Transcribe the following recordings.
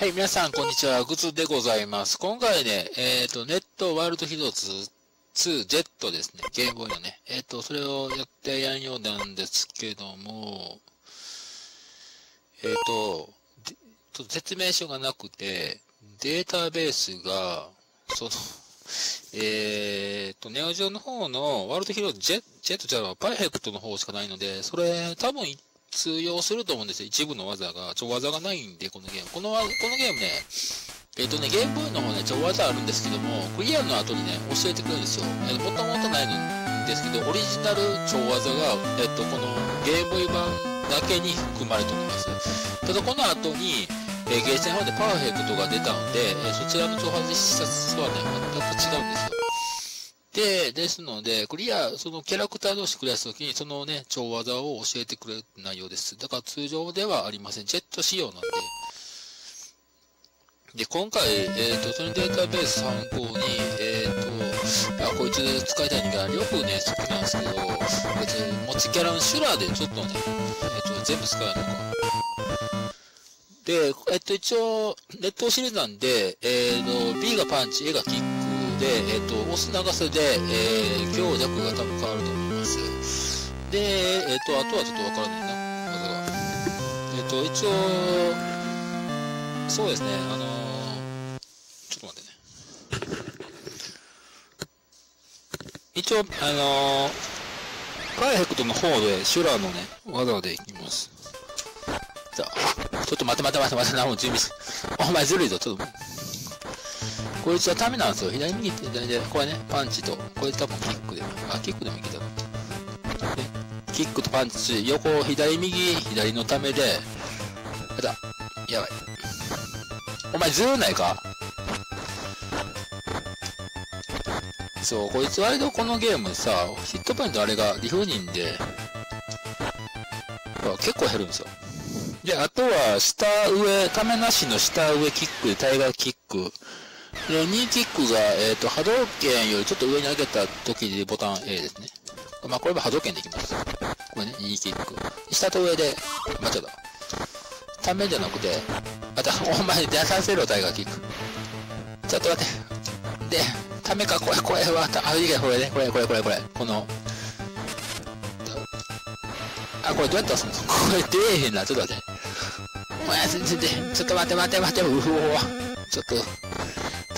はい、皆さん、こんにちは。グツでございます。今回ね、えっ、ー、と、ネットワールドヒーローズ 2Z ですね。ゲームボーイのね。えっ、ー、と、それをやってやんようなんですけども、えっ、ー、と、ちょっと説明書がなくて、データベースが、その、えっ、と、ネオジオの方のワールドヒーローズ Z、Z じゃあ、パーフェクトの方しかないので、それ多分通用すると思うんですよ。一部の技が。超技がないんで、このゲーム。この、このゲームね、えっ、ー、とね、ゲームボーイの方ね、超技あるんですけども、クリアの後にね、教えてくれるんですよ。えー、もともとないんですけど、オリジナル超技が、えっ、ー、と、このゲームボーイ版だけに含まれております。ただ、この後に、えー、ゲーセンの方でパーフェクトが出たので、えー、そちらの超技施設はね、全く違うんですよ。で、ですので、クリア、そのキャラクター同士クリアするときに、そのね、超技を教えてくれる内容です。だから通常ではありません。ジェット仕様なんで。で、今回、えっ、ー、と、そのデータベース参考に、えっ、ー、と、あ、こいつ使いたいんだよくね、好きなんですけど、別に持ちキャラのシュラーでちょっとね、えっ、ー、と、全部使えるのか。で、えっと、一応、ネットシリーズなんで、えっ、と、B がパンチ、A がキック、で、えっ、と、押す長さで、えー、強弱が多分変わると思います。で、えっ、と、あとはちょっとわからないな、技が。えっ、と、一応、そうですね、あのちょっと待ってね。一応、あのパーフェクトの方で、シュラーのね、技でいきます。さあ、ちょっと待って待って待って待って、何も準備。お前ずるいぞ、ちょっと待って。こいつはためなんですよ。左右って左で、これね、パンチと、これ多分キックで、あ、キックでもいけたね。キックとパンチ、横、左右、左のためで、やだ。やばい。お前ずるないか？そう、こいつ割とこのゲームさ、ヒットポイントあれが理不尽で、結構減るんですよ。で、あとは、下上、ためなしの下上キックで、タイガーキック、で、2キックが、えっ、ー、と、波動拳よりちょっと上に上げた時でボタン A ですね。まあ、これは波動拳できます。これね、2キック。下と上で、まあ、ちょっと。ためじゃなくて、あた、お前出させろ、タイガーキック。ちょっと待って。で、ためか、これ、これは、あ、いいこれね、これ、これ、これ、これ、この、あ、これどうやったらすの？これ出えへんな、ちょっと待って。お前、全然出ちょっと待って、待って、待って、うおちょっと、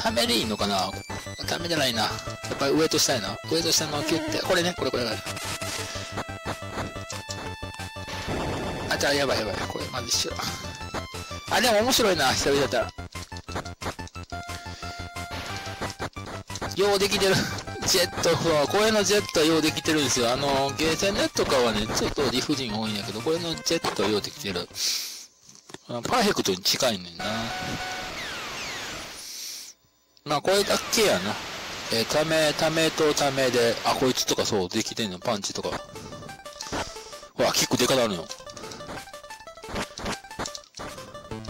ためでいいのかな？ためじゃないな。やっぱり上と下やな。上と下のキュッて。これね、これこれ。あ、じゃあやばいやばい。これまず一緒。あ、でも面白いな、久々だったら。ようできてる。ジェット、これのジェットはようできてるんですよ。あの、ゲーセンネットかはね、ちょっと理不尽多いんやけど、これのジェットはようできてる。パーフェクトに近いねんな。まあ、これだけやな。えー、ため、ためとためで、あ、こいつとかそう、できてんの、パンチとか。ほら、キックでかなるの。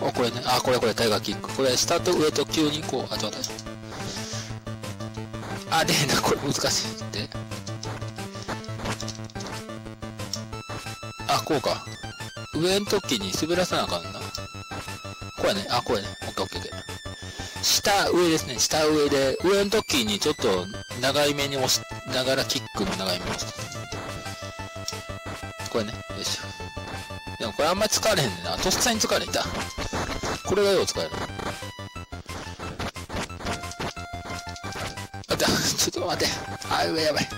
あ、これね、あ、これこれ、タイガーキック。これ、下と上と急にこう、あ、ちょっと待って。あ、でな、これ難しいって。あ、こうか。上の時に滑らさなあかんな。これね、あ、これね。オッケーオッケーオッケ。下上ですね。下上で、上の時にちょっと長い目に押しながらキックの長い目を押す。これね。よいしょ。でもこれあんまり使われへんねんな。とっさに使われんだ。これがよう使える。あ、だ、ちょっと待って。あ、上やばい。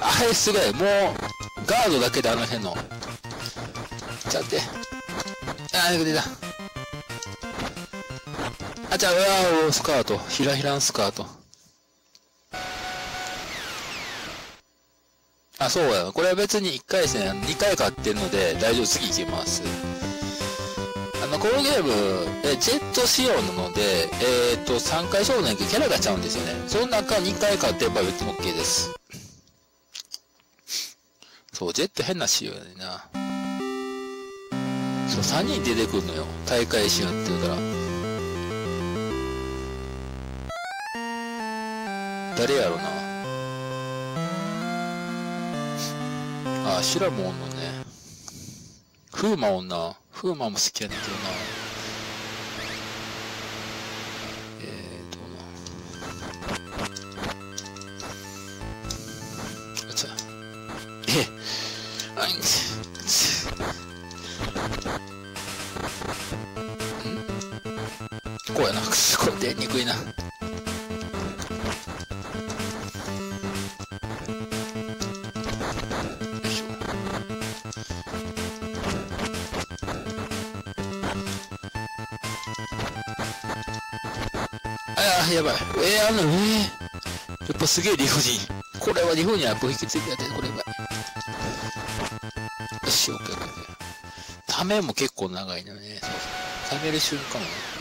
あれすごい。もう、ガードだけであの辺の。ちゃって。あ、出た。あ、じゃあ、うわスカート。ひらひらんスカート。あ、そうや。これは別に1回戦、2回勝ってるので、大丈夫、次行きます。あの、このゲーム、え、ジェット仕様なので、えっ、と、3回勝負なきゃキャラがちゃうんですよね。その中2回勝ってれば別に OK です。そう、ジェット変な仕様やねんな。そう、3人出てくるのよ。大会仕様って言うから。誰やろな。あ、シラモンのね。フーマおんな。フーマも好きやねんけどな。あ、やばい。えー、あの、えー、やっぱすげえ理不尽。これは理不尽やっぱ引き継ぎやで、これやばい。よし、オッケーオッケー。ためも結構長いのね。そうそう。ためる瞬間はね。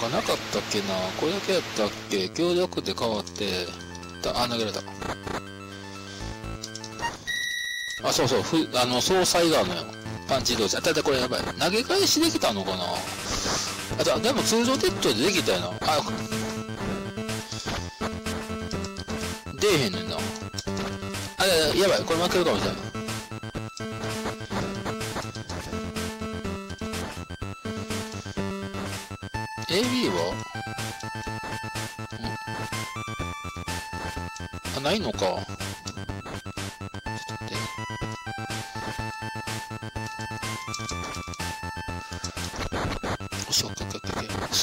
他なかったっけなこれだけやったっけ強力で変わって、だあ、投げられた。あ、そうそう、ふ、あの、総裁があのよ。パンチ同士。だってこれやばい。投げ返しできたのかなあ、じゃでも通常テッドでできたよな。あ、出えへんねんな。あ、ややばい。これ負けるかもしれない。AB は？あ、ないのか。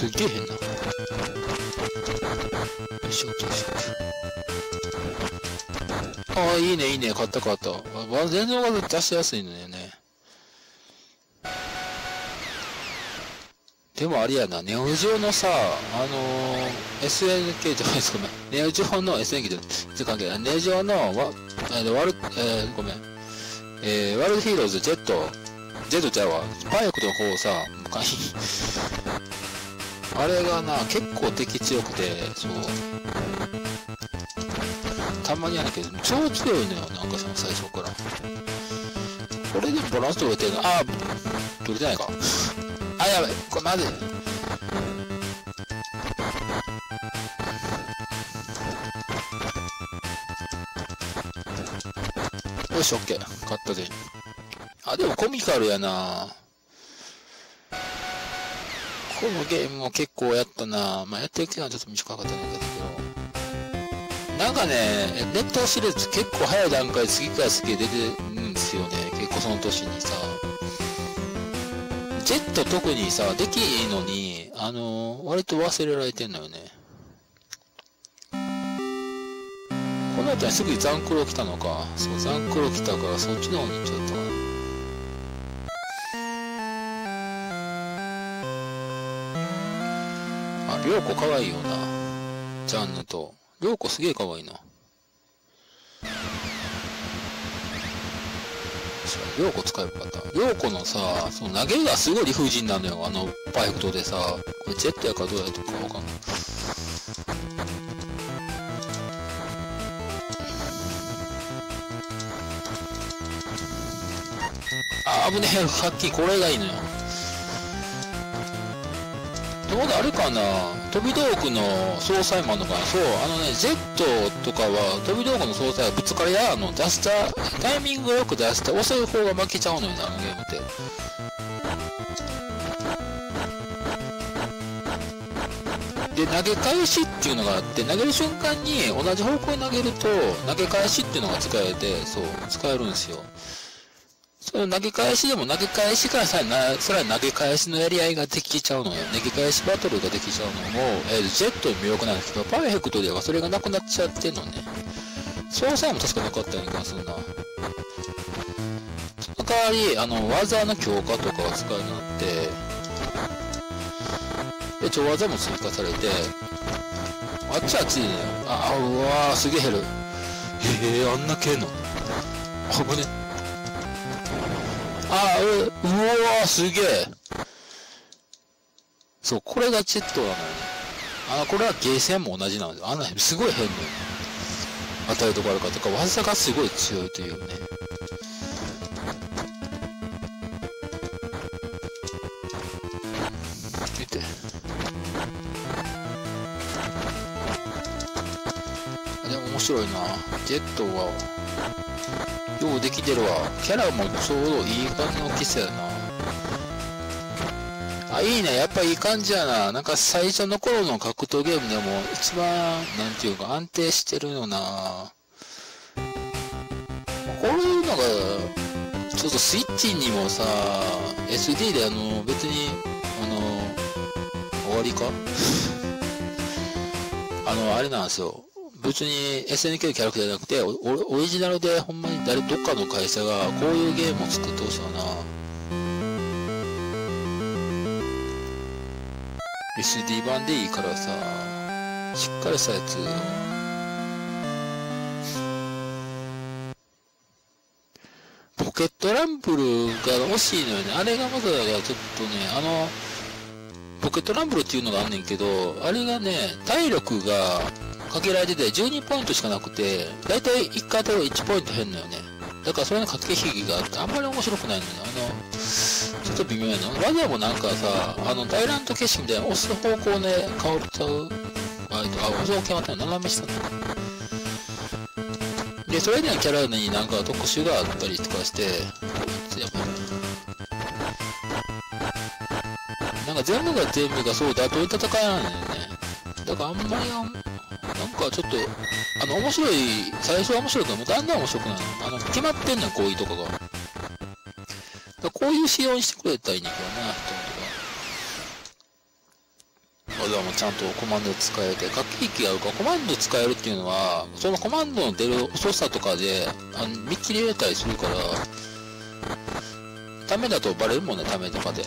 すげえ変な。よし、オッケーよし、ああ、いいね、いいね。買った買った。わ全然技出しやすいのよね。でもあれやな、ネオジオのさ、あのー、SNK じゃないです、ごめん。ネオジオの SNK じゃない、関係ない。ネオジオの、わ、えー、ワル、えー、ごめん。えー、ワールドヒーローズ、ジェット、ジェットちゃうわ。パーフェクの方さ、昔、あれがな、結構敵強くて、そう。たまにあるけど、超強いのよ、なんかその最初から。これでバランス取れてるの、あー、取れてないか。あ、やばい。これまずい。よし、オッケー。勝ったぜ。あ、でもコミカルやなこのゲームも結構やったなまあ、やってる期間はちょっと短かったんだけど。なんかね、ネットシリーズ結構早い段階で次から次へ出てるんですよね。結構その年にさ。ジェット特にさ、できいいのに、あのー、割と忘れられてんのよね。この後にすぐにザンクロ来たのか。そう、ザンクロ来たから、そっちの方に行っちゃったりょうこかわいいよな。ジャンヌと。りょうこすげえかわいいな。りょうこ使えばよかった。りょうこのさ、その投げがすごい理不尽なのよ。あの、パーフェクトでさ。これジェットやからどうやるとかわかんない。あ、危ねえ。はっきこれがいいのよ。どうだ、あれかな？飛び道具の総裁もあんのかな？そう、あのね、Z とかは飛び道具の総裁はぶつかり合うの出した、タイミングよく出して遅い方が負けちゃうのよな、あのゲームって。で、投げ返しっていうのがあって、投げる瞬間に同じ方向に投げると、投げ返しっていうのが使えて、そう、使えるんですよ。その投げ返しでも投げ返しからさえな、さらに投げ返しのやり合いができちゃうのよ。投げ返しバトルができちゃうのも、えー、ジェットに魅力なんですけど、パーフェクトではそれがなくなっちゃってんのね。そうさえも確かなかったような気がするな。その代わり、あの、技の強化とかが使えるようになって、で、超技も追加されて、あっちはあっちでね、あ、うわー、すげえ減る。へえ、あんな系の。危ね。あう、うわー、すげえ。そう、これがジェットなのよね。あの、これはゲーセンも同じなんですよ。あの、すごい変のよ。当たるとこあるかとか、技がすごい強いというね。白いな。ジェットは、ようできてるわ。キャラもちょうどいい感じの大きさやな。あ、いいね。やっぱいい感じやな。なんか最初の頃の格闘ゲームでも一番、なんていうか安定してるよな。こういうのが、ちょっとスイッチにもさ、SD であの、別に、あの、終わりか？あの、あれなんですよ。別に SNK のキャラクターじゃなくて、オリジナルでほんまに誰、どっかの会社がこういうゲームを作ってほしいよな。SD 版でいいからさ、しっかりしたやつ。ポケットランプルが欲しいのよね。あれがまだちょっとね、あの、ポケットランブルっていうのがあんねんけど、あれがね、体力がかけられてて12ポイントしかなくて、だいたい1回と1ポイント減んのよね。だからそれの掛け引きがあって、あんまり面白くないのよね。あの、ちょっと微妙やな。技もなんかさ、あの、大乱闘景色みたいな押す方向で変わっちゃう場合と、あ、押す方向まったら斜め下だ。で、それにはキャラになんか特殊があったりとかして、か全部が全部がそうだという戦いなんだよね。だからあんまりあん、なんかちょっと、あの、面白い、最初は面白いけど、もうだんだん面白くなる。あの、決まってんのよ、こういうとこが。だこういう仕様にしてくれたらいいんだけどな、人とか。俺はもうちゃんとコマンド使えて、駆け引きがあるからコマンド使えるっていうのは、そのコマンドの出る遅さとかで、あの見切れたりするから、ためだとバレるもんね、ためとかで。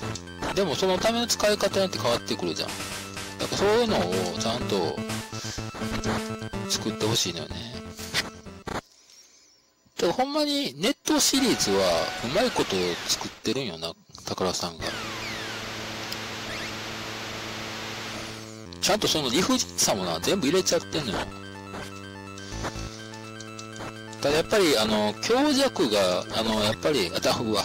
でもそのための使い方によって変わってくるじゃん。だからそういうのをちゃんと作ってほしいのよね。だからほんまにネットシリーズはうまいこと作ってるんよな、宝さんが。ちゃんとその理不尽さもな、全部入れちゃってんのよ。ただやっぱり、あの、強弱が、あの、やっぱり、あ、ダフは、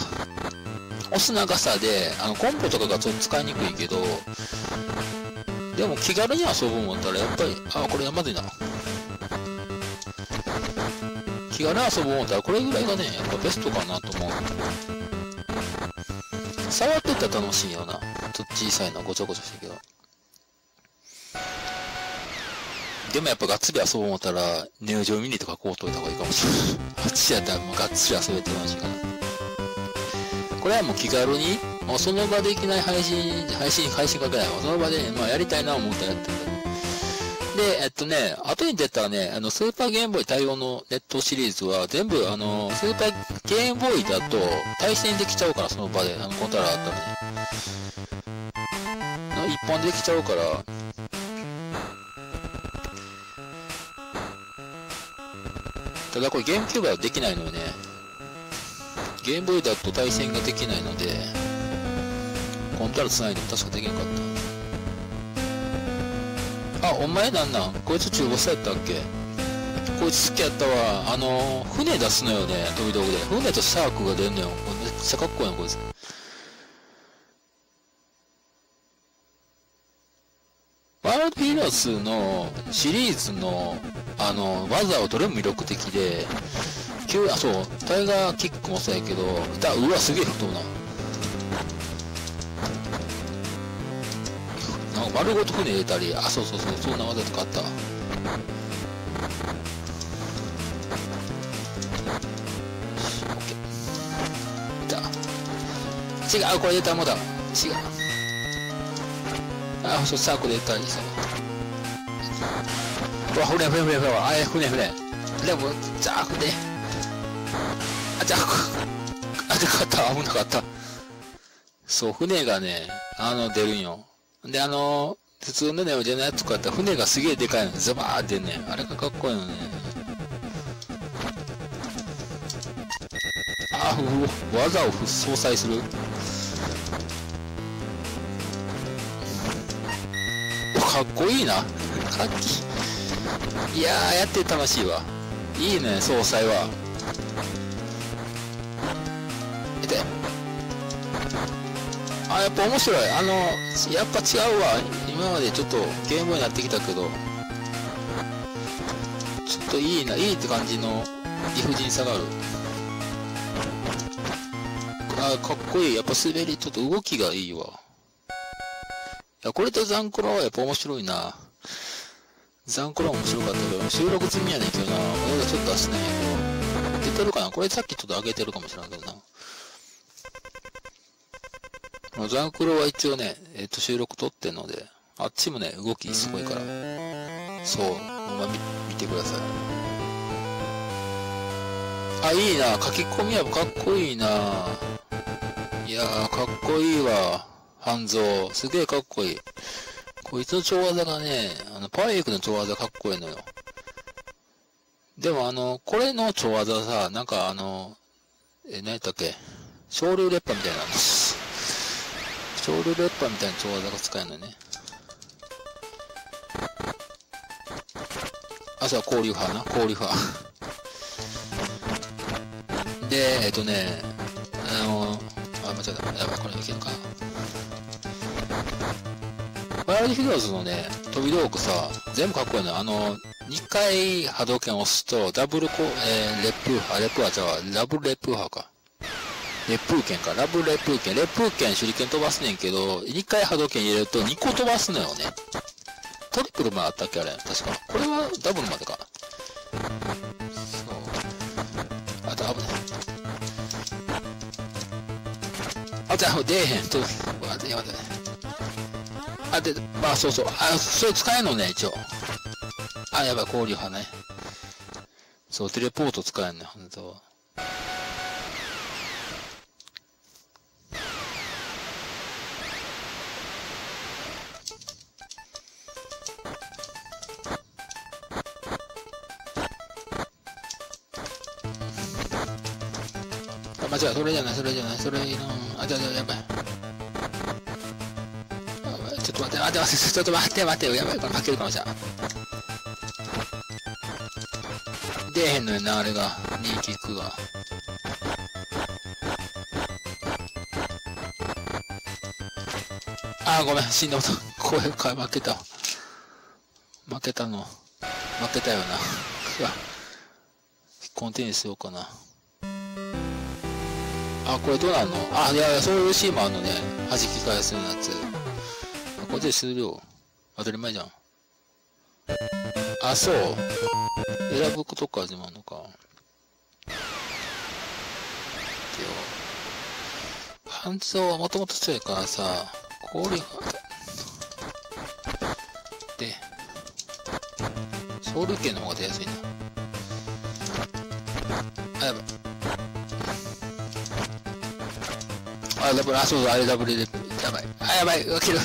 押す長さで、あの、コンボとかがちょっと使いにくいけど、でも気軽に遊ぶ思ったら、やっぱり、あ、これまずいな。気軽に遊ぶ思ったら、これぐらいがね、やっぱベストかなと思う。触ってたら楽しいよな。ちょっと小さいな、ごちゃごちゃしてるけど。でもやっぱがっつり遊ぼう思ったら、ネオジオミニとかこうといた方がいいかもしれない。あっちやったらもうがっつり遊べて楽しいかな。これはもう気軽に、もうその場でいきなり配信、配信、配信かけない。その場で、まあやりたいな思ったらやってる。で、えっとね、後に出たね、あの、スーパーゲームボーイ対応のネットシリーズは全部、あの、スーパーゲームボーイだと対戦できちゃうから、その場で、あの、コントローラーあったらね。一本できちゃうから、ただこれゲームキューブはできないのよね。ゲームボーイだと対戦ができないので、コントローラー繋いでも確かできなかった。あ、お前なんなん？こいつ中ボスやったっけ？こいつ好きやったわ。あの、船出すのよね、飛び道具で。船とシャークが出んのよ。めっちゃかっこいいな、こいつ。ワールドヒーローズのシリーズの、あの、技をどれも魅力的で、急、あ、そう、タイガーキックもそうやけど、だうわ、すげえ太うな。なんか丸ごと船入れたり、あ、そうそうそう、そんな技とかあった。違う、これ出たもだ。違う。あ、そう、サークル出たりさ。うわ、船、船、船、船、あれ、船、船。でも、じゃあ、船。あ、じゃあ、あ、じゃあ、った、危なかった。そう、船がね、あの、出るんよ。で、あの、普通のね、おじゃないやつこうやったら船がすげえでかいの。ズバーってね。あれがかっこいいのね。あ、うわ技を相殺する。かっこいいな。かっき。いやー、やって楽しいわ。いいね、総裁は。あ、やっぱ面白い。あの、やっぱ違うわ。今までちょっとゲームになってきたけど、ちょっといいな、いいって感じの理不尽さがある。あ、かっこいい。やっぱ滑り、ちょっと動きがいいわ。いや、これとザンクロはやっぱ面白いな。ザンクロは面白かったけど、収録済みやねんけどな。俺がちょっと出してないけど、出てるかな？これさっきちょっと上げてるかもしれないけどな。ザンクロは一応ね、えっ、ー、と、収録撮ってんので、あっちもね、動きすごいから。そう。まあ、見てください。あ、いいな。書き込みはかっこいいな。いやー、かっこいいわ。半蔵。すげえかっこいい。こいつの超技がね、あの、パーエイクの超技かっこいいのよ。でもあの、これの超技さ、なんかあの、え、何やったっけ？昇竜烈波みたいなんです。昇竜烈波みたいな超技が使えるのね。あ、そう、交流派な。交流派。で、えっとね、あの、あ、間違えた。やばい、これいけるか。ワイルドヒローズのね、飛び道具さ、全部かっこいいのよ。あの、2回波動拳を押すと、ダブルコ、えー、レップーハ、レップーハちゃうラブルレップーハか。レップー剣か。ラブレップー剣。レップー剣手裏剣飛ばすねんけど、2回波動拳入れると2個飛ばすのよね。トリプルもあったっけあれ。確か。これはダブルまでか。そう。あと危ない。あ、じゃあ、出えへん。と、待って、待って。あ、で、まあ、そうそう。あ、それ使えんのね、一応。あ、やばい、交流派ね。そう、テレポート使えんね、本当は。それじゃない、それじゃ、あ、じゃあ、やばい。ちょっと待って、待って、待って、ちょっと待って、待って、やばい、これ負けるかもしれない。出えへんのよな、あれが。ニーキックが。あー、ごめん、死んだこと。声か、負けた。負けたの。負けたよな。うわ。コンティニューしようかな。あ、これどうなんの？あ、いやいや、そういうシーンもあるのね。弾き返すようなやつ。これで終了。当たり前じゃん。あ、そう。選ぶことか始まるのか。で半蔵はもともと強いからさ、氷が、で、ソウル圏の方が出やすいな。あ、ダブル、あ、そうだ、あれダブルで、やばい。あ、やばい、起きる。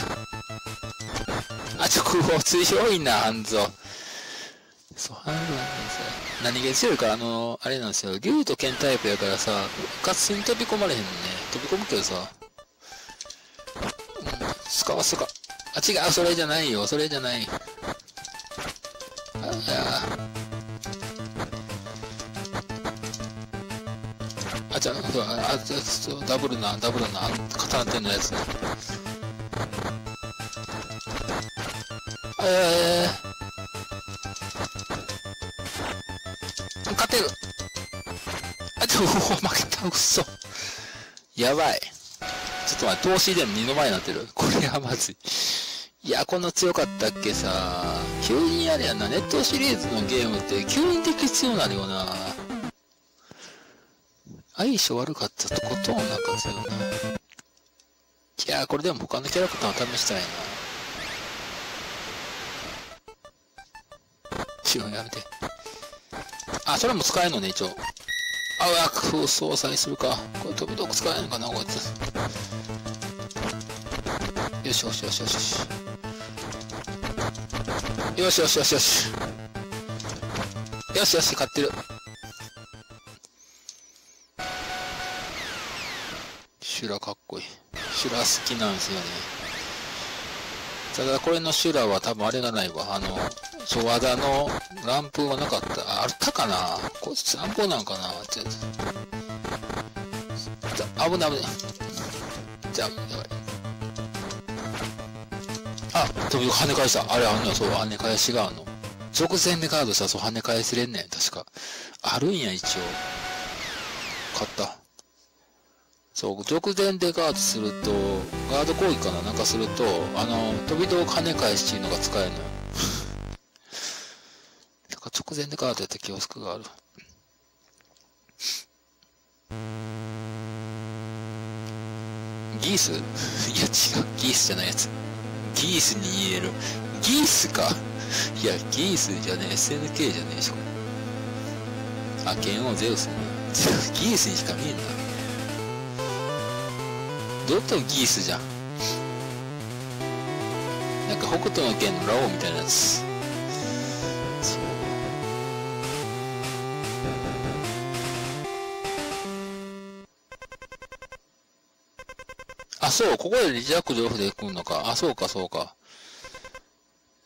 あ、ちょ、空砲強いな、半蔵。そう、ハンドなんさ、何気強いから、あの、あれなんですよ、竜と剣タイプやからさ、ガツに飛び込まれへんのね。飛び込むけどさ、うん、スカワスカ。あ、違う、それじゃないよ、それじゃない。あ、じゃあ、あ、そうダブルな、ダブルな、刀手のやつね。えー、勝てる。あ、ちょ、負けた、嘘。やばい。ちょっと待って、投資でも2の前になってる。これはまずい。いや、こんな強かったっけさ。急にあれやな、ネットシリーズのゲームって急に敵強になるよな。相性悪かったとことんなんか強いな。いや、これでも他のキャラクターを試したいな。違う、やめて。あ、それも使えるのね、一応。あ、うわ、空操作にするか。これ飛び道具使えるのかな、こいつ。よしよしよしよし。よしよしよしよし。よしよし、買ってる。シュラかっこいい。シュラ好きなんですよね。ただこれのシュラは多分あれがないわ。あの、そう、和田のランプはなかった。あったかな？こいつ乱暴なんかな？ってやつ。危ない危ない。じゃあ、やばい。あ、飛び跳ね返した。あれあんの？そう、跳ね返しがあんの？直前でカードしたらそう跳ね返せれんねん、確か。あるんや、一応。買った。そう、直前でガードすると、ガード攻撃かな？なんかすると、あの、飛び道跳ね返しっていうのが使えるのよ。直前でガードやった記憶がある。ギース？いや違う、ギースじゃないやつ。ギースに言える。ギースか？いや、ギースじゃねえ、SNK じゃねえし、これ。あ、剣王ゼウスね。ギースにしか見えんな。どうやってもギースじゃん。なんか北斗の剣のラオウみたいなやつ。そう。あ、そう、ここでリジャック上手で来るのか。あ、そうか、そうか。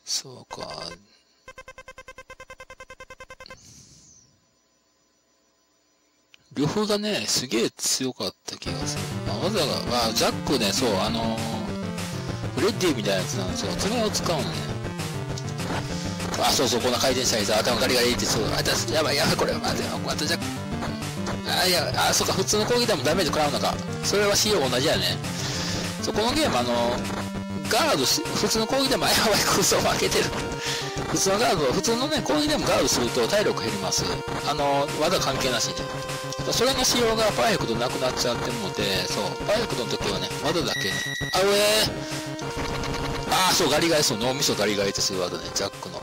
そうか。両方がね、すげえ強かった気がする。まあ、わざが、まあ、ジャックね、そう、あのー、フレッディみたいなやつなんですよ。爪を使うのね。あ、そうそう、こんな回転したりさ、頭ガリガリって、そう、あ、やばい、やばい、これ、待てよ、またジャック。あ、いや、あ、そうか、普通の攻撃でもダメージ食らうのか。それは CO 同じやね。そう、このゲーム、あの、ガードし、普通の攻撃でも、やばい、空想負けてる。普通のガード、普通のね、攻撃でもガードすると体力減ります。あの、技関係なしに。それの仕様がパーフェクトなくなっちゃってるので、そう、パーフェクトの時はね、技だけね。あ、上あー、そう、ガリガリ、そう、脳みそガリガリってする技ね、ジャックの。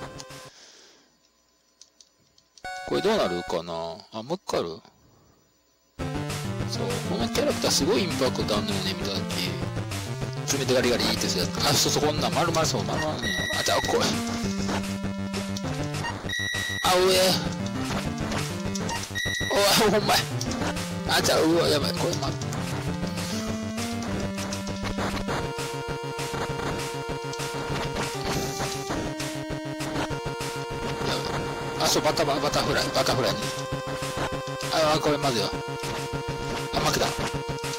これどうなるかな？あ、もう一回ある？そう、このキャラクターすごいインパクトあんのよね、見た時。爪でガリガリってするやつ。あ、そうそう、こんなん、丸々そう、丸々ね。あ、じゃあ、これ。あ、上。おい、ほんまや。あ、じゃあ、うわ、やばい、これ、ま。あ、そう、バタバ、バタフライ、バタフライね。ああ、これまずよ。あ、負けた。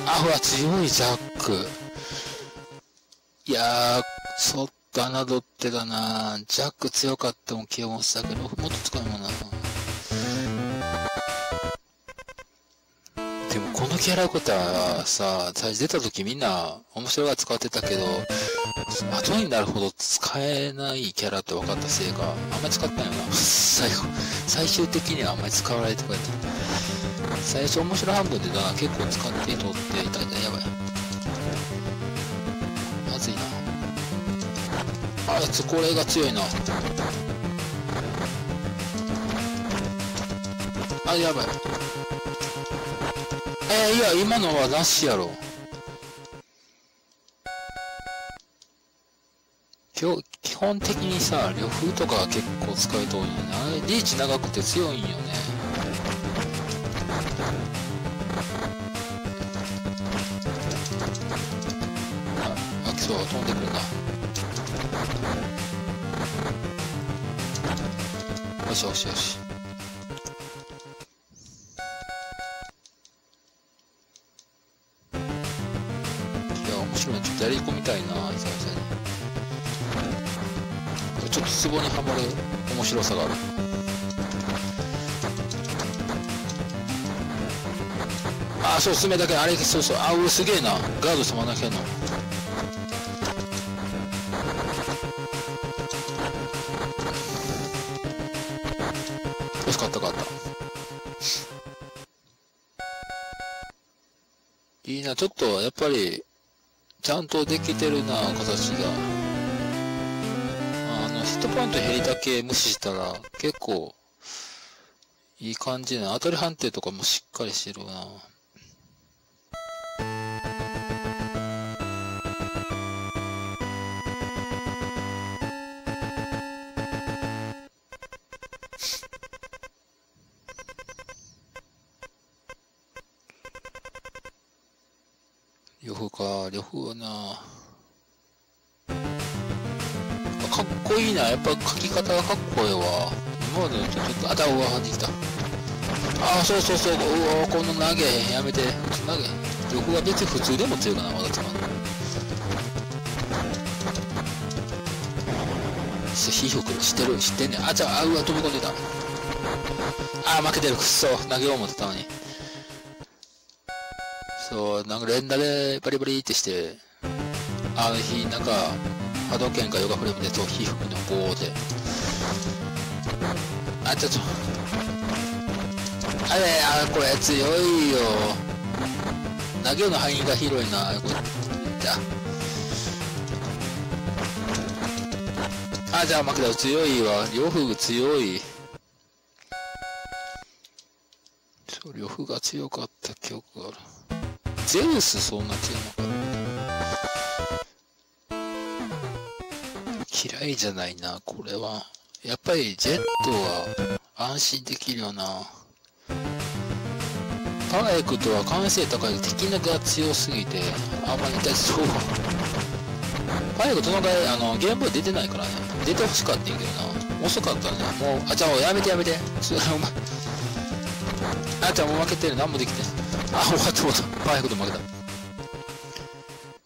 あ、ほら、強いジャック。いやー、ちょっと侮ってたなジャック強かったもん気を持ってたけど、もっと使うもんな。のキャラクターさ、最初出た時みんな面白が使ってたけど、後になるほど使えないキャラって分かったせいか、あんまり使ってないよな。最後、最終的にはあんまり使われてくれた。最初面白半分でだな、結構使って取っていたいやばい。まずいな。あいつこれが強いな。あ、やばい。えー、いや、今のはなしやろ。基本的にさ、呂布とか結構使うと多いよね。あれ、リーチ長くて強いんよね。あ、あ、そう、飛んでくるな。よしよしよし。やり込みたいな久々に。ちょっとツボにはまる面白さがある。あそう爪だけ。あれそうそう。あうすげえな。ガード様だけのよしかったかった。いいな。ちょっとやっぱりちゃんとできてるな、形が。あの、ヒットポイント減りだけ無視したら、結構、いい感じな。当たり判定とかもしっかりしてるな。か、呂布はなかっこいいな。やっぱ書き方がかっこいいわ。今までちょっと、あ、だ、うわ、できた。ああ、そうそうそう。うわ、この投げ、やめて。投げ。呂布は別に普通でも強いかな、私は。火服知ってる知ってんねん。あ、じゃあ、うわ、飛び込んでたあ。あ、負けてる。くっそ。投げよう思ってたのに。そう、なんか連打でバリバリってして、あの日、なんか、波動拳かヨガフレームで、そう、皮膚の5で。あ、ちょっと。あれあこれ強いよ。投げるの範囲が広いなこれ。あじゃあ負けた強いわ。両夫強い。そう両夫が強かった記憶がある。ゼウスそんな強いのか嫌いじゃないなこれは。やっぱりジェットは安心できるよな。パワーエクとは完成高い敵のが強すぎてあんまり痛そうパワーエクどのぐらいあのゲームボーイ出てないからね。出てほしかったんやけどな。遅かったねもうあじゃあやめてやめて。それお前あじゃあもう負けてる。何もできてないあ終わった終わった。パワーエクと負けた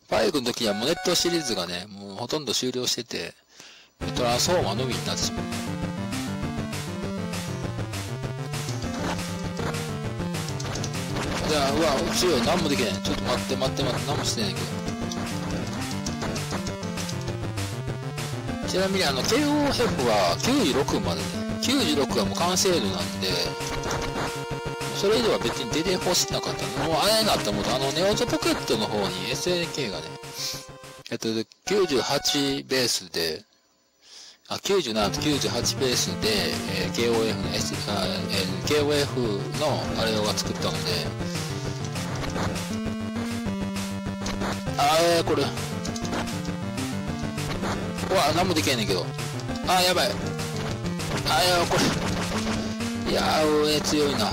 パワーエクトの時はもうネットシリーズがねもうほとんど終了しててトランスフォーマのみになってしまう。じゃあうわ強い何もできない。ちょっと待って待って待って何もしてないけど。ちなみにあの KOF は96までね。96はもう完成度なんでそれ以上は別に出てほしなかった。もうあれなったもんあのネオジョポケットの方に SNK がねえっと98ベースであ97と98ベースで、えー、KOF の、S あえー、KOF のあれをが作ったのであえー、これ。うわ何もできへんねんけど。あーやばい。あーやばいこれ。いやー上強いな。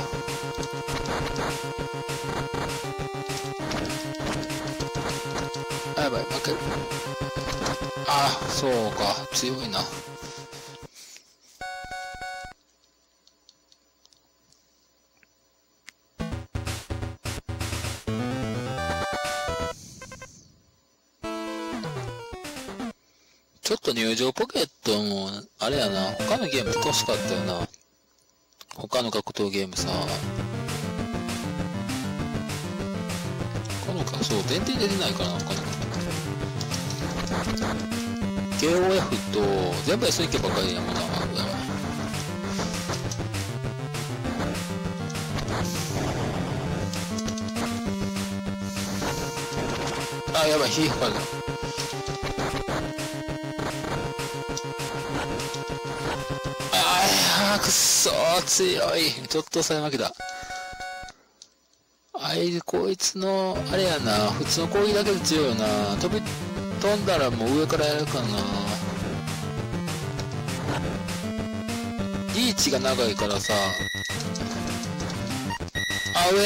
あやばい負けるああそうか強いなちょっと入場ポケットも、あれやな、他のゲーム欲しかったよな。他の格闘ゲームさ。のか、そう、電池出ないからな、他の。KOF と、全部 SNK ばかりやもんな。やばい。あ、やばい、火吹かれた。あーくっそー強いちょっとさえ負けたあいこいつのあれやな普通の攻撃だけで強いよな。飛び飛んだらもう上からやるかな。リーチが長いからさ。あ上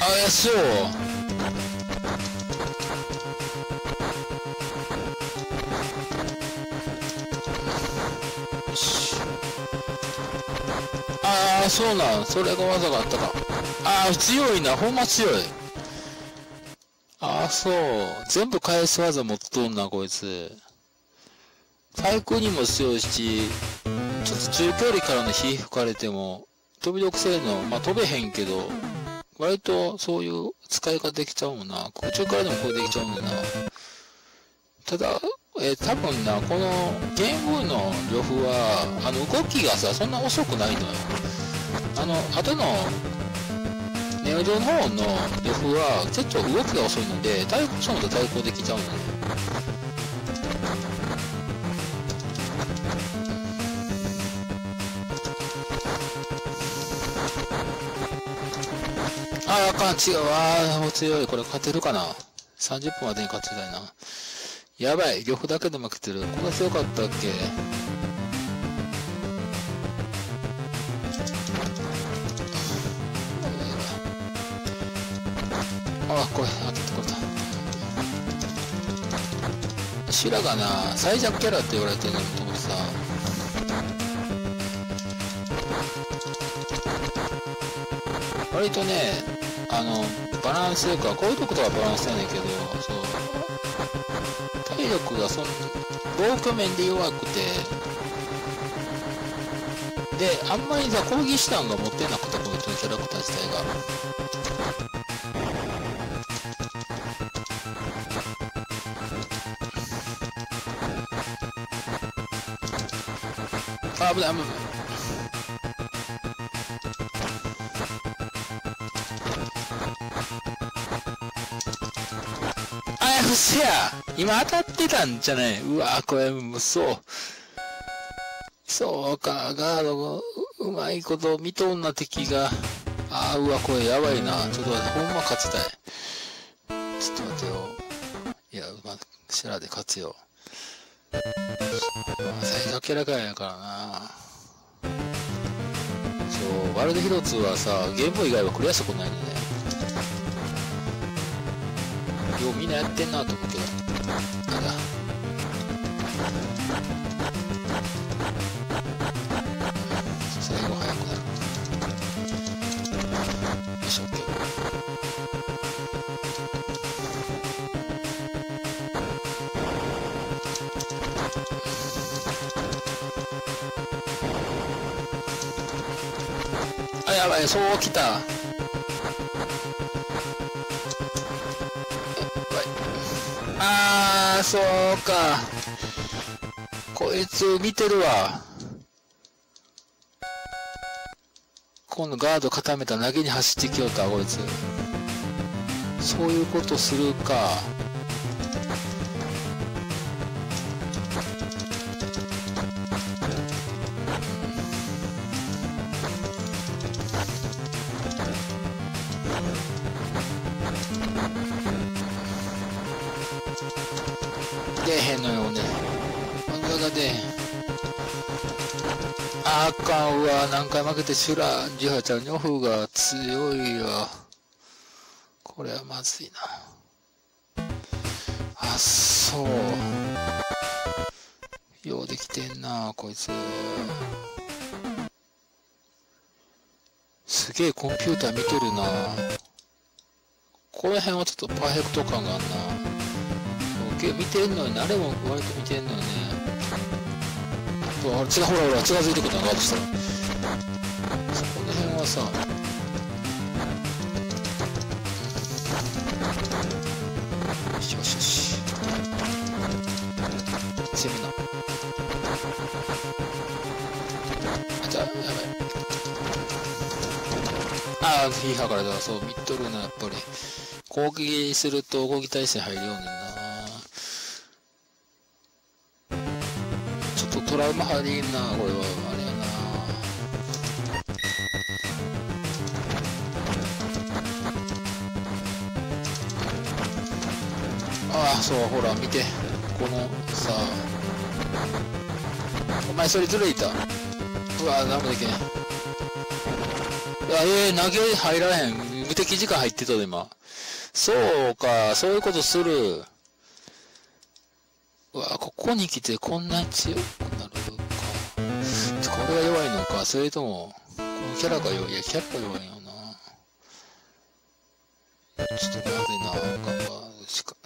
あ上そうそうなんそれが技があったか。ああ強いなほんま強い。ああそう。全部返す技持っとんなこいつ。対空にも強いしちょっと中距離からの火吹かれても飛び毒性のまあ飛べへんけど割とそういう使い方できちゃうもんな。空中からでもこれできちゃうもんな。ただえー、多分な、このゲームの呂布は、あの、動きがさ、そんな遅くないのよ。あの、後の、ネオジオの方の呂布は、ちょっと動きが遅いので、対抗したのと対抗できちゃうのね。ああ、かん、違う。ああ、強い。これ勝てるかな ?30 分までに勝ちたいな。やばい、呂布だけで負けてる。こんな強かったっけ？あ、これ、あ、ってこれだ。白がな、最弱キャラって言われてるのと思ってさ。割とね、あの、バランスよくは、こういうとことはバランスやねんけど、そう。体力がそ防御面で弱くてであんまりさ攻撃手段が持ってなくてこの人のキャラクター自体が Kabel am. あ、そや今当たってたんじゃない？うわこれもそう。そうか、ガードがうまいこと見とんな敵が。ああ、うわ、これやばいな。ちょっと待って、ほんま勝ちたい。ちょっと待ってよ。いや、まあ、シェラで勝つよ。最初明らかやからな。そう、ワールドヒロ2はさ、ゲーム以外はクリアしたことないんだね。ようみんなやってんなと思うけど。やばい、そう来た。あー、そうか。こいつ見てるわ。今度ガード固めた投げに走ってきよったこいつ。そういうことするか。かんわ。何回負けてシュラン、ジハちゃん、ニョフが強いよ。これはまずいな。あ、そう。ようできてんな、こいつ。すげえコンピューター見とるな。この辺はちょっとパーフェクト感があんな。見てんのに、あれも割と見てんのよね。うわ、血がほらほら、近づいてくるな、ガードしたら。さ、よしよしよし。セミナー。あ、じゃあ、やばい。ああ、ヒーハーからだ。そう、見とるな、やっぱり。攻撃すると攻撃体制入るようになちょっと。トラウマ入りんな、これは。そう、ほら、見て。この、さお前それずるいた。うわ、なんもできへん。えー、投げ入らへん。無敵時間入ってたで、今。そうか、そういうことする。うわ、ここに来てこんなに強くなるのか。これが弱いのか、それとも、このキャラが弱い。いや、キャラが弱いよな。ちょっとまずいな。頑張るしか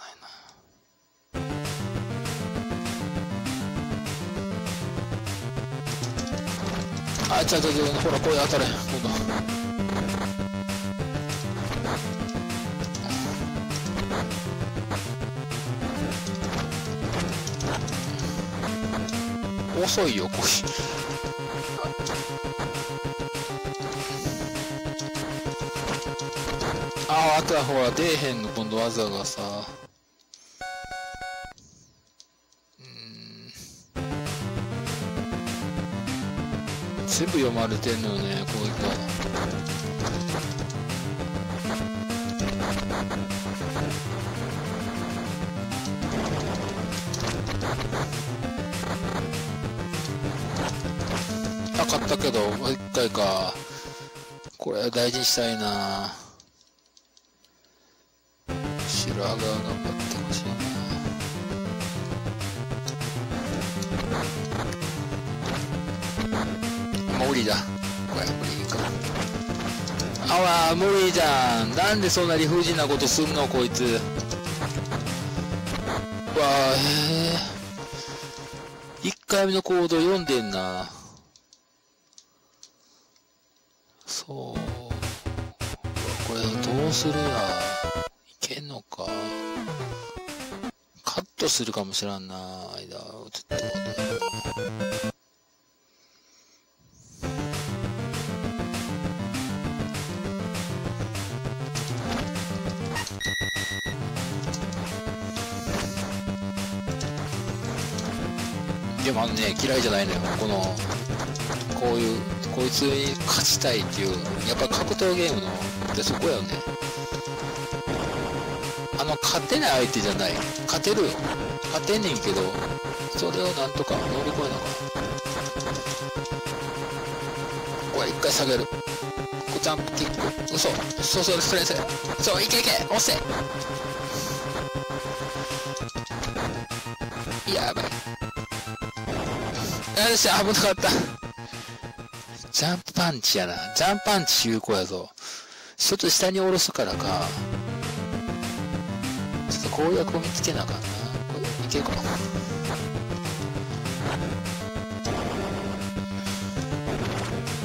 あ、ちゃちゃちゃ、ほら、これ当たれ。今度。遅いよ、これ。ああ、あとはほら、出えへんの、今度技がさ。うん。全部読まれてんのよね、こういった。かったけど、もう一回か。これ大事にしたいな白髪頑理だ。あわ、無理じゃん。なんでそんな理不尽なことすんの、こいつ。わあ、へえ。1回目のコード読んでんな。そう。これどうするや。いけんのか。カットするかもしらんな、間。ちょっとでもあのね、嫌いじゃないのよ。この、こういう、こいつに勝ちたいっていう、やっぱ格闘ゲームの、ってそこよね。あの、勝てない相手じゃない。勝てるよ。勝てんねんけど、それをなんとか乗り越えなあかん。これ一回下げる。ジャンプキック。嘘。そうそう、ストレス。そう、いけいけ押せよし、危なかった。ジャンプパンチやな。ジャンプパンチ有効やぞ。ちょっと下に下ろすからか。ちょっと攻略を見つけなあかんな。これ、いけるか。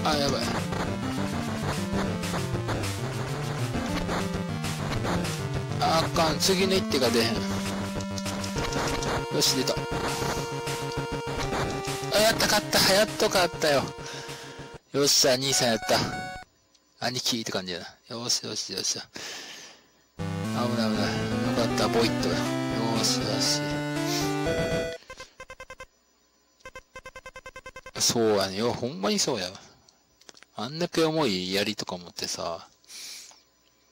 あ、やばい。あかん。次の一手が出へん。よし、出た。あ、やったかった。やっと勝ったよ。よっしゃ、兄さんやった。兄貴って感じやな。よしよしよし。危ない危ない。よかった、ボイットよ。よしよし。そうやね。よ、ほんまにそうや。あんだけ重い槍とか持ってさ、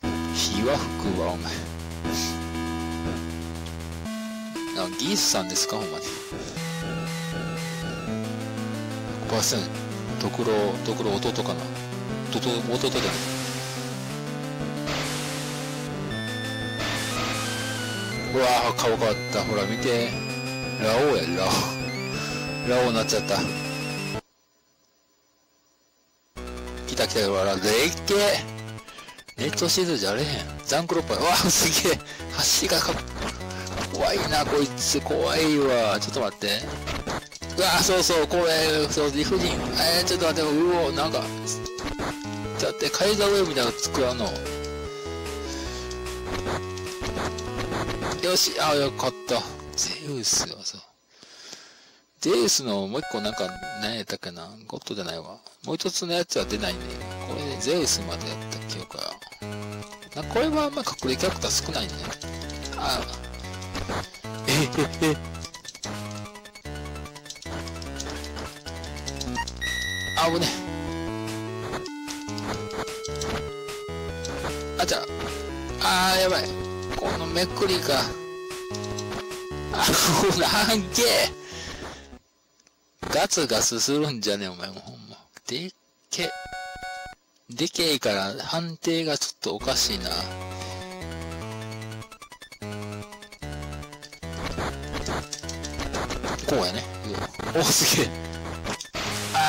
火は吹くわ、お前。あ、ギースさんですかほんまに。ばさん、ドクロ、ドクロ弟かな弟、弟だよ。うわぁ、顔変わった。ほら、見て。ラオウや、ラオウ。ラオウになっちゃった。来た来た、ほら、でっけえ。ネットシーズンじゃあれへん。ザンクロッパー。うわ、すげえ。橋がかっ怖いな、こいつ。怖いわ。ちょっと待って。うわ、そうそう、これ、そう、理不尽。えー、ちょっと待って、うお、なんか、だって、カイザーウェイみたいなの作らんの？よし、あ、よかった。ゼウスはさ。ゼウスのもう一個なんか、何やったっけな？ゴッドじゃないわ。もう一つのやつは出ないね。これでゼウスまでやった記憶は。なこれはあんま隠れキャラクター少ないね。あ、えへへ。あぶね。あ、じゃあ、ー、やばい。このめくりが。あう、なんけガツガツするんじゃねえ、お前もほんま。でっけ。でけえから判定がちょっとおかしいな。こうやね。お、すげえ。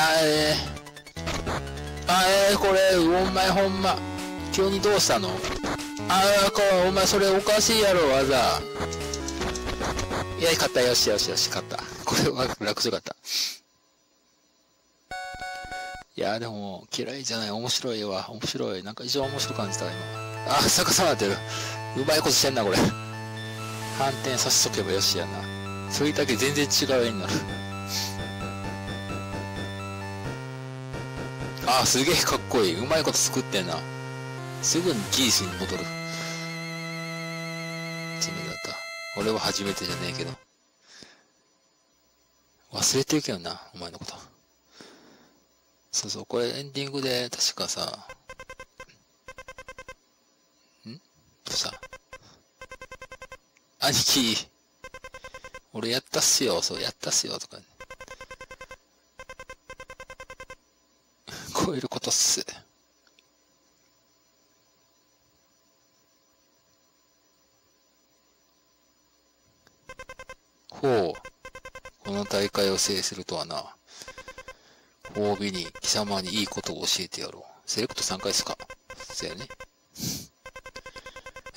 あーえー、あえー、これ、お前ほんま。急にどうしたの？あー、こう、お前それおかしいやろ、技。いや、勝った。よしよしよし、勝った。これは楽勝勝った。いや、でも、嫌いじゃない。面白いわ。面白い。なんか一番面白く感じた、今。あ、逆さまってる。うまいことしてんな、これ。反転させとけばよしやな。それだけ全然違う絵になる。ああ、すげえかっこいい。うまいこと作ってんな。すぐにギースに戻る。初めてだった。俺は初めてじゃねえけど。忘れてるけどな、お前のこと。そうそう、これエンディングで確かさ、ん？どうした兄貴、俺やったっすよ、そう、やったっすよ、とか、ね。超えることっす。ほう。この大会を制するとはな。褒美に貴様にいいことを教えてやろう。セレクト3回ですか？そうやね。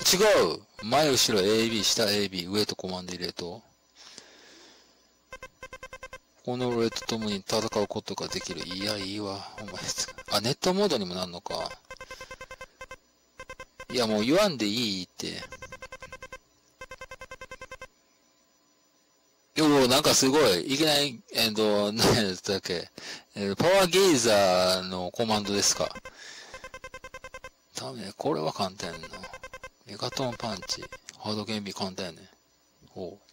違う前後ろ AB、下 AB、上とコマンド入れと。この俺と共に戦うことができる。いや、いいわ。お前、あ、ネットモードにもなんのか。いや、もう言わんでいいって。でも、なんかすごい、いきなり、えっ、と、何やったっけ、え、パワーゲイザーのコマンドですか。ダメ、これは簡単やな。メガトンパンチ。ハードゲーム簡単やね。ほう。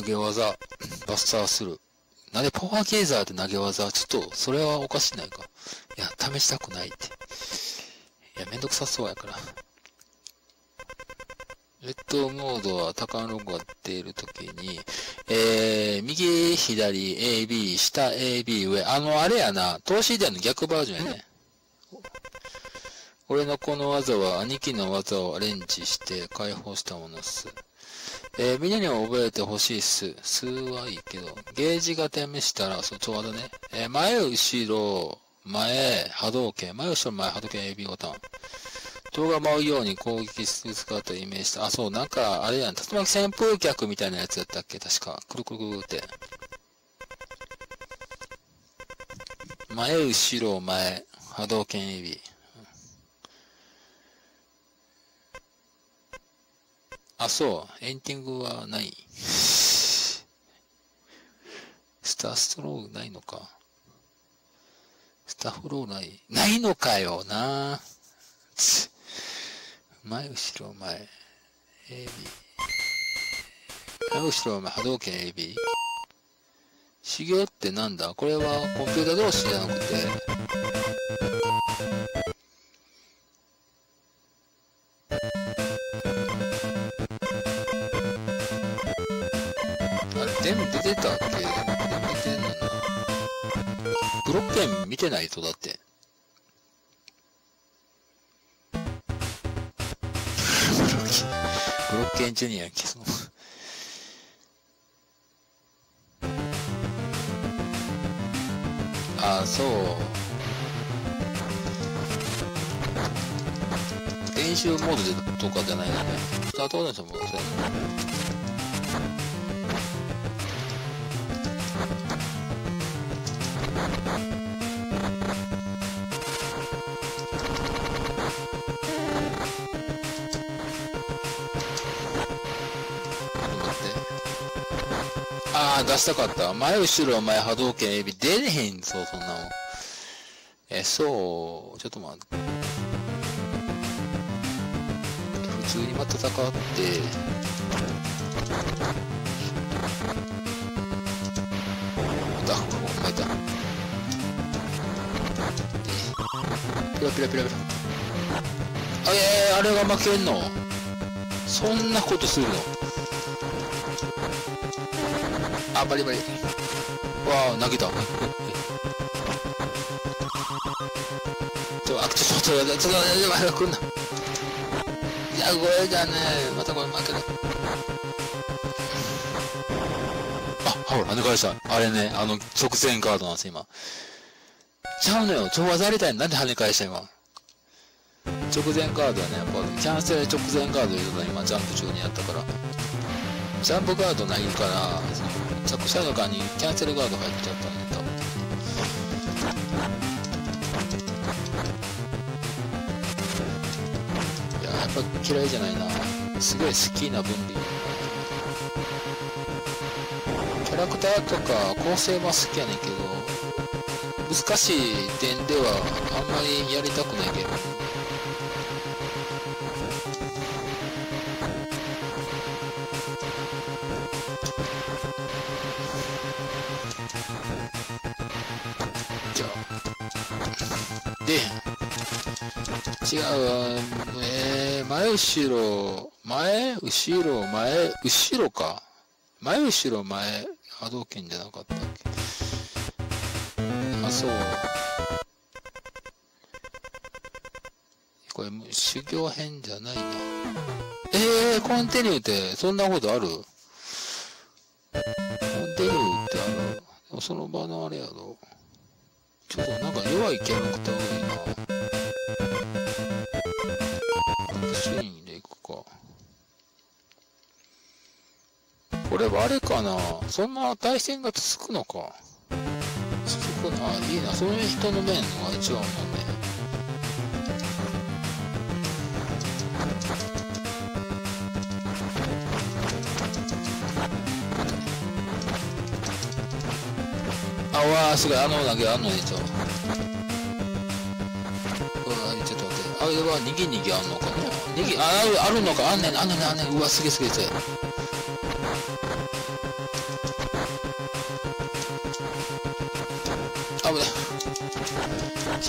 投げ技、バスターする。なんでパワーゲーザーで投げ技ちょっと、それはおかしないか。いや、試したくないって。いや、めんどくさそうやから。レッドモードは高ロゴが出るときに、えー、右、左、AB、下、AB、上。あの、あれやな、投資での逆バージョンやね。俺のこの技は兄貴の技をアレンジして解放したものっす。えー、みんなにも覚えてほしいっす。数はいいけど。ゲージが試したら、そう、ちょうどね。えー、前、後ろ、前、波動拳。前、後ろ、前、波動拳 AB ボタン。動画舞うように攻撃する姿をイメージした。あ、そう、なんか、あれやん。竜巻旋風脚みたいなやつやったっけ？確か。くるくるくるって。前、後ろ、前、波動拳 AB。あ、そう。エンディングはない。スターストローないのか。スタッフローない。ないのかよな。前、後ろ、前。AB。前、後ろ、前、波動拳 AB。修行ってなんだ？これはコンピュータ同士じゃなくて、てないとだって。ブロッケンジュニアやんけ、その。あ、そう。練習モードでとかじゃないよね。スタートオーダーもそうやね。出したかった。前後ろ前波動拳エビ出れへん、そう、そんなの。え、そう、ちょっと待って。普通にまた戦って、だ、お前だ。ピラピラピラピラ。あ、えー、あれが負けんのそんなことするのあ、バリバリ。わあ、投げた。ちょ、あ、ちょ、ちょ、ちょ、ちょ、ちょ、ちょ、来んな。いや、これじゃねまたこれ負ける。あ、ほら、跳ね返した。あれね、あの、直線カードなんです、今。ちゃうのよ。超技ありたいなんで跳ね返した今。直前カードはね、やっぱ、キャンセル直前カード入れた今、ジャンプ中にやったから。ジャンプカードないから、着車の間にキャンセルガード入っちゃったんで、多分。いや、やっぱ嫌いじゃないな。すごい好きな分類。キャラクターとか構成は好きやねんけど、難しい点ではあんまりやりたくないけど。違う。えー、前後ろ、前、後ろ、前、後ろか。前、後ろ、前、波動拳じゃなかったっけ？あ、そう。これ、修行編じゃないな。えー、コンティニューってそんなことある？コンティニューってあの、その場のあれやろ。ちょっとなんか弱いキャラクター多いな。これはあれかな？そんな対戦が続くのか？続くな。いいな。そういう人の面が一番もんね。あ、わあ、すごい、あの投げあんのね、ちょ。うわちょっと待って。あれは、にぎにぎあんのかな？にぎ、あ、ある、あるのか、あんねん、あんねん、あんねん、うわ、すげえすげえすげえ。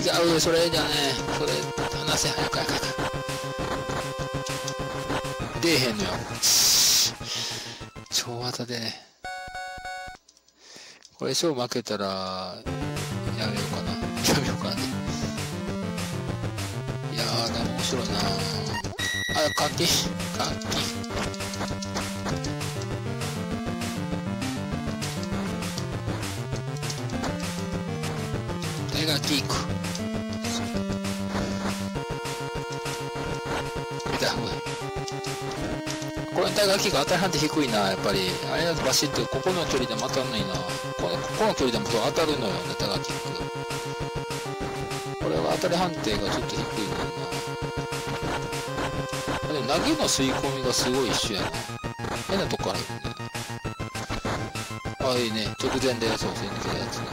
違う、それじゃねそれ、離せ、早く早く早く。出えへんのよ。超技でね。これ勝負負けたら、やめようかな。やめようかね。いやー、でも面白いなあ、活気活気。これタイガキーク当たり判定低いな、やっぱり。あれだとバシッと、ここの距離でも当たんないな。このここの距離でも当たるのよね、タイガキック。これは当たり判定がちょっと低いんだよな。でも投げの吸い込みがすごい一緒やな。変なとこあるよね。ああ、いいね。直前で、そう、そう抜けたやつね。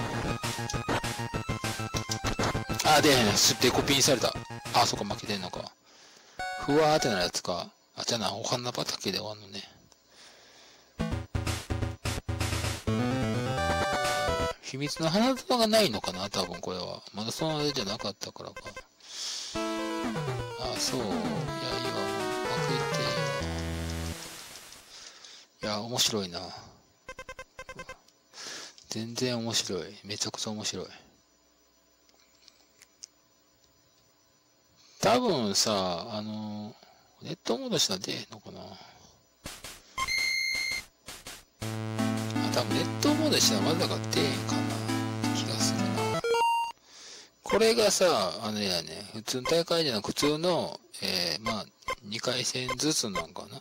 あ、で、すってコピーにされた。あ、そっか、負けてんのか。ふわーってなるやつか。あ、じゃな、お花畑で終わんのね。秘密の花束がないのかな多分これは。まだそのあれじゃなかったからか。あ、そう。いや、いいわ。負けていや、面白いな。全然面白い。めちゃくちゃ面白い。多分さ、あの、ネット戻しは出えんのかなあ、多分ネット戻しはまだが出えんかな気がするな。これがさ、あのやね、普通の大会じゃなく普通の、えー、まあ、2回戦ずつなんかな。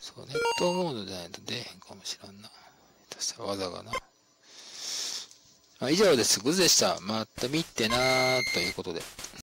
そう、ネットモードじゃないと出えへんかもしらんな。下手したら技がな。あ以上です。グズでした。また見てなーということで。